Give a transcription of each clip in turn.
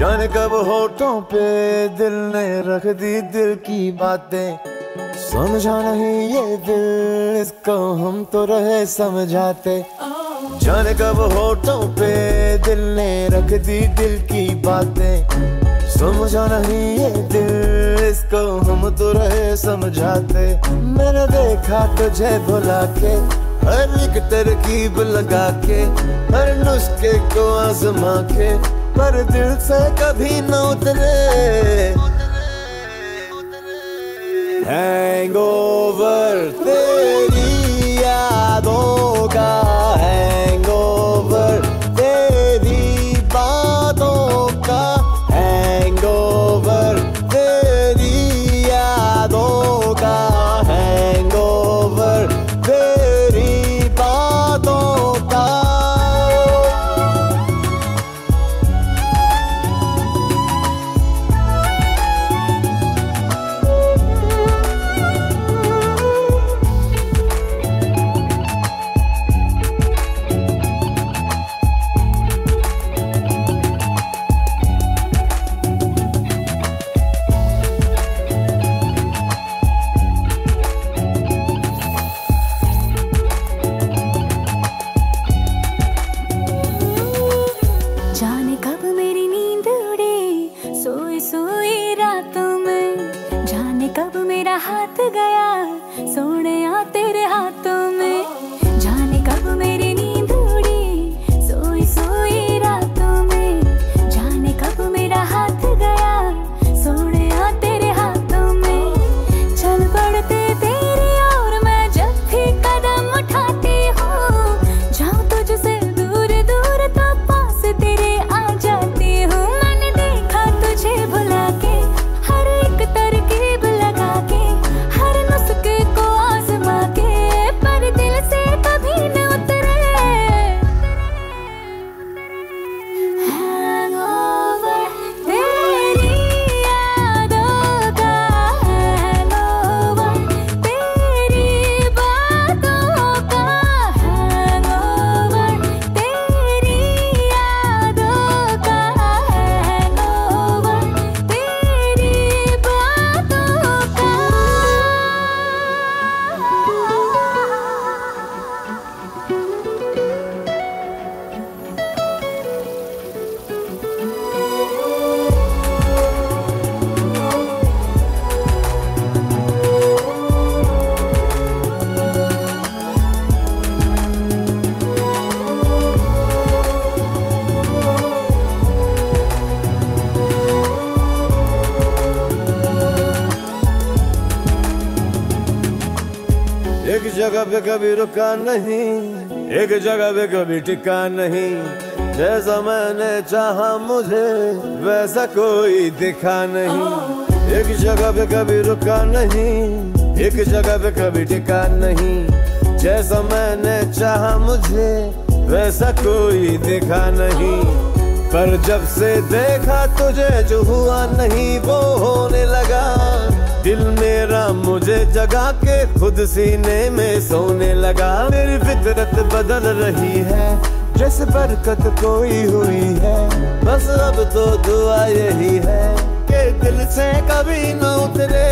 जाने कब होठों पे दिल ने रख दी दिल की बातें। समझा नहीं ये दिल, इसको हम तो रहे समझाते। जाने कब होठों पे दिल ने रख दी दिल की बातें। समझा नहीं ये दिल, इसको हम तो रहे समझाते। मैंने देखा तुझे भुला के हर एक तरकीब लगा के हर नुस्खे को आजमा के पर दिल से कभी न उतरे। हैंगओवर जाने एक जगह पे कभी रुका नहीं, एक जगह पे कभी टिका नहीं। जैसा मैंने चाहा मुझे, वैसा कोई दिखा नहीं। एक जगह पे कभी रुका नहीं, एक जगह पे कभी टिका नहीं। जैसा मैंने चाहा मुझे, वैसा कोई दिखा नहीं। पर जब से देखा तुझे जो हुआ नहीं, वो मेरा मुझे जगा के खुद सीने में सोने लगा। मेरी फितरत बदल रही है, जैसे बरकत कोई हुई है। बस अब तो दुआ यही है कि दिल से कभी न उतरे।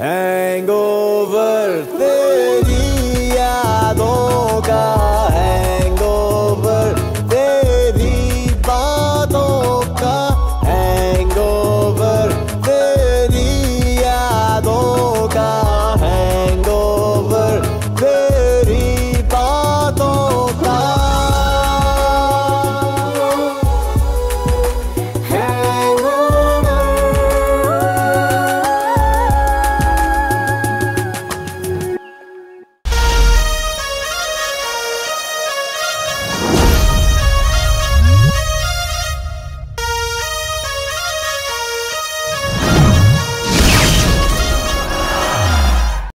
हैंगओवर तेरी